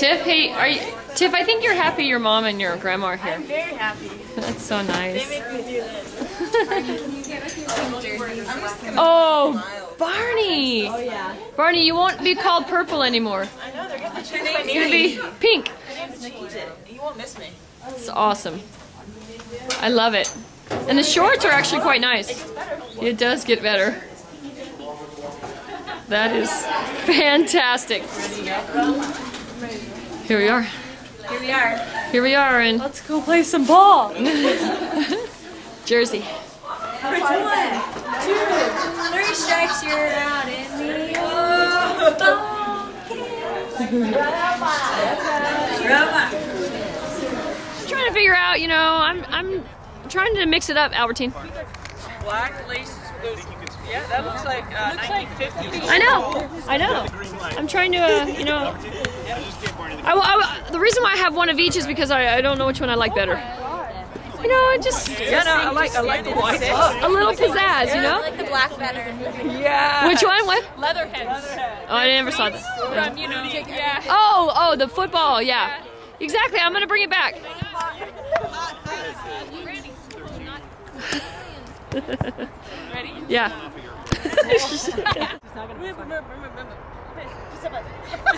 happy. Are you, Tiff? I think you're happy. Your mom and your grandma are here. I'm very happy. That's so nice. They make me do this. Oh, Barney. Oh yeah. Barney, you won't be called purple anymore. I know they're gonna change my You're gonna be pink. My name's Nikita. You won't miss me. It's awesome. I love it. And the shorts are actually quite nice. It does get better. That is fantastic. Here we are. Here we are. Here we are in Let's go play some ball. Jersey. One, two, three strikes, you're out in the Trying to figure out, you know, I'm I'm trying to mix it up, Albertine. Black laces with those. Yeah, that looks like uh, 1950s. I know, I know. I'm trying to, uh, you know. I, I- the reason why I have one of each is because I, I don't know which one I like better. You know, it just Yeah, no, I like I like the white. a little pizzazz, you know. I like the black better. Yeah. Which one? What? Leatherheads. Oh, I never saw that. From, you know, yeah. Oh, oh, the football. Yeah, exactly. I'm gonna bring it back. Ready? Yeah.